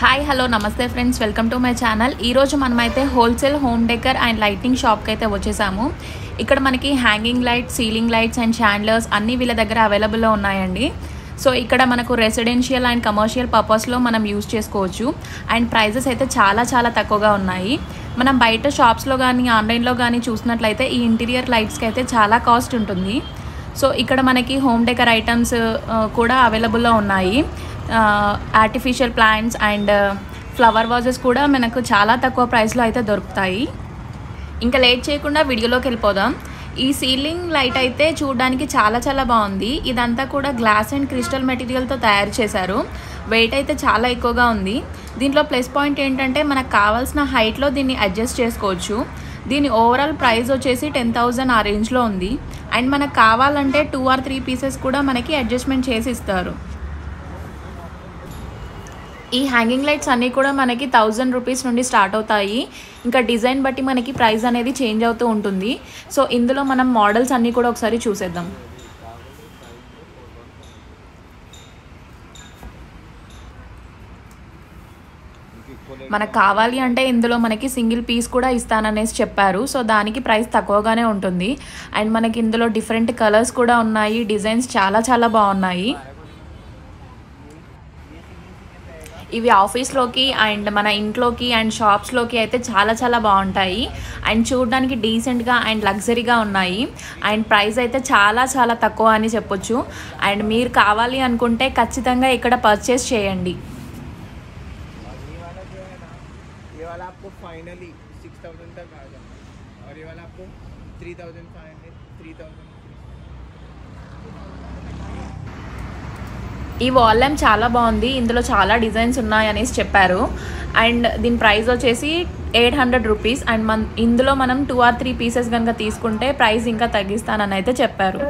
Hi hello నమస్తే friends welcome to my channel ఈరోజు మనమైతే wholesale home decor and lighting షాప్కి అయితే వచ్చేసాము. ఇక్కడ మనకి hanging lights ceiling lights and chandeliers అన్నీ వీళ్ళ దగ్గర అవైలబుల్లో ఉన్నాయండి. సో ఇక్కడ మనకు రెసిడెన్షియల్ అండ్ కమర్షియల్ పర్పస్లో మనం యూస్ చేసుకోవచ్చు. అండ్ ప్రైజెస్ అయితే చాలా చాలా తక్కువగా ఉన్నాయి. మనం బయట షాప్స్లో కానీ ఆన్లైన్లో కానీ చూసినట్లయితే ఈ ఇంటీరియర్ లైట్స్కి అయితే చాలా కాస్ట్ ఉంటుంది. సో ఇక్కడ మనకి హోమ్ డెకర్ ఐటమ్స్ కూడా అవైలబుల్లో ఉన్నాయి. Artificial plants and flower vases కూడా మనకు చాలా తక్కువ ప్రైస్లో అయితే దొరుకుతాయి. ఇంకా లేట్ చేయకుండా వీడియోలోకి వెళ్ళిపోదాం. ఈ సీలింగ్ లైట్ అయితే చూడడానికి చాలా చాలా బాగుంది. ఇదంతా కూడా గ్లాస్ అండ్ క్రిస్టల్ మెటీరియల్తో తయారు చేశారు. వెయిట్ అయితే చాలా ఎక్కువగా ఉంది. దీంట్లో ప్లస్ పాయింట్ ఏంటంటే మనకు కావాల్సిన హైట్లో దీన్ని అడ్జస్ట్ చేసుకోవచ్చు. దీని ఓవరాల్ ప్రైస్ వచ్చేసి టెన్ థౌజండ్ ఆ రేంజ్లో ఉంది. అండ్ మనకు కావాలంటే టూ ఆర్ త్రీ పీసెస్ కూడా మనకి అడ్జస్ట్మెంట్ చేసి ఇస్తారు. ఈ హ్యాంగింగ్ లైట్స్ అన్నీ కూడా మనకి థౌజండ్ రూపీస్ నుండి స్టార్ట్ అవుతాయి. ఇంకా డిజైన్ బట్టి మనకి ప్రైస్ అనేది చేంజ్ అవుతూ ఉంటుంది. సో ఇందులో మనం మోడల్స్ అన్నీ కూడా ఒకసారి చూసేద్దాం. మనకు కావాలి అంటే ఇందులో మనకి సింగిల్ పీస్ కూడా ఇస్తాననేసి చెప్పారు. సో దానికి ప్రైస్ తక్కువగానే ఉంటుంది. అండ్ మనకి ఇందులో డిఫరెంట్ కలర్స్ కూడా ఉన్నాయి. డిజైన్స్ చాలా చాలా బాగున్నాయి. ఇవి ఆఫీస్లోకి అండ్ మన ఇంట్లోకి అండ్ షాప్స్లోకి అయితే చాలా చాలా బాగుంటాయి అండ్ చూడడానికి డీసెంట్గా అండ్ లగ్జరీగా ఉన్నాయి అండ్ ప్రైస్ అయితే చాలా చాలా తక్కువ అని చెప్పొచ్చు అండ్ మీరు కావాలి అనుకుంటే ఖచ్చితంగా ఇక్కడ పర్చేస్ చేయండి ये वाला आपको फाइनली सिक्स थाउजेंड तक आ जाएगा और ये वाला आपको three thousand five hundred three thousand ఈ వాల్ ల్యాంప్ చాలా బాగుంది. ఇందులో చాలా డిజైన్స్ ఉన్నాయి అనేసి చెప్పారు. అండ్ దీని ప్రైస్ వచ్చేసి ఎయిట్ హండ్రెడ్ రూపీస్ అండ్ మన ఇందులో మనం టూ ఆర్ త్రీ పీసెస్ కనుక తీసుకుంటే ప్రైస్ ఇంకా తగ్గిస్తానని అయితే చెప్పారు.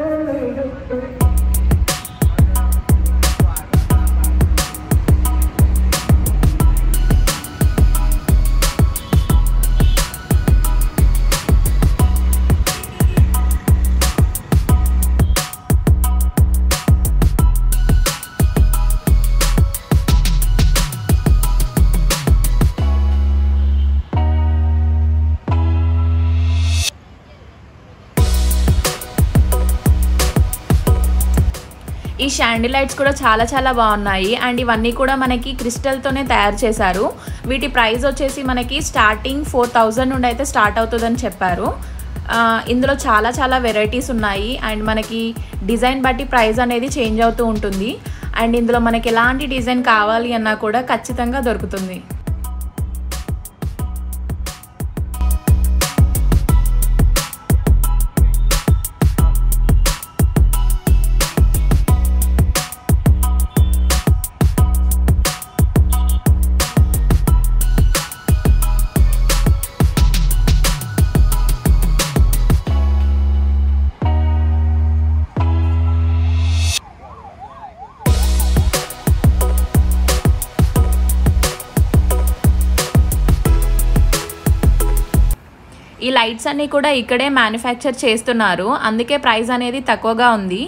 ఈ షాండిల్ లైట్స్ కూడా చాలా చాలా బాగున్నాయి. అండ్ ఇవన్నీ కూడా మనకి క్రిస్టల్తోనే తయారు చేశారు. వీటి ప్రైస్ వచ్చేసి మనకి స్టార్టింగ్ ఫోర్ థౌజండ్ నుండి అయితే స్టార్ట్ అవుతుందని చెప్పారు. ఇందులో చాలా చాలా వెరైటీస్ ఉన్నాయి. అండ్ మనకి డిజైన్ బట్టి ప్రైస్ అనేది చేంజ్ అవుతూ ఉంటుంది. అండ్ ఇందులో మనకి ఎలాంటి డిజైన్ కావాలి అన్నా కూడా ఖచ్చితంగా దొరుకుతుంది. ఈ లైట్స్ అన్నీ కూడా ఇక్కడే మ్యానుఫ్యాక్చర్ చేస్తున్నారు అందుకే ప్రైస్ అనేది తక్కువగా ఉంది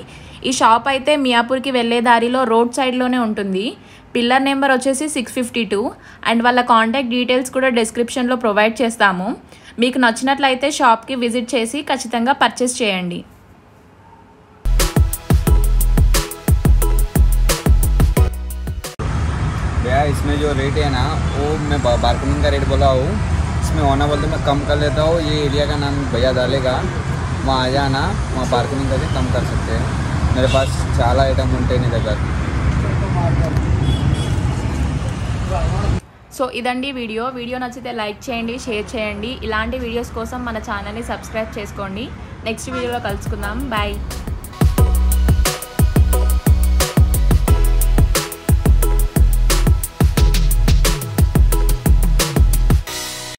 ఈ షాప్ అయితే మియాపూర్కి వెళ్ళే దారిలో రోడ్ సైడ్లోనే ఉంటుంది పిల్లర్ నెంబర్ వచ్చేసి సిక్స్ ఫిఫ్టీ టూ అండ్ వాళ్ళ కాంటాక్ట్ డీటెయిల్స్ కూడా డిస్క్రిప్షన్లో ప్రొవైడ్ చేస్తాము మీకు నచ్చినట్లయితే షాప్కి విజిట్ చేసి ఖచ్చితంగా పర్చేస్ చేయండి भैया इसमें जो रेट है ना वो मैं बार्गेनिंग का रेट बोला हूँ इसमें होना बोलते मैं कम कर लेता हूँ ये एरिया का नाम भैया डालेगा वहाँ आ जाना वहाँ बार्गेनिंग करके कम कर सकते हैं मेरे पास చాలా ఐటమ్ ఉంటాయి నీ దగ్గర సో ఇదండి వీడియో వీడియో నచ్చితే లైక్ చేయండి షేర్ చేయండి ఇలాంటి వీడియోస్ కోసం మన ఛానల్ని సబ్స్క్రైబ్ చేసుకోండి నెక్స్ట్ వీడియోలో కలుసుకుందాం బాయ్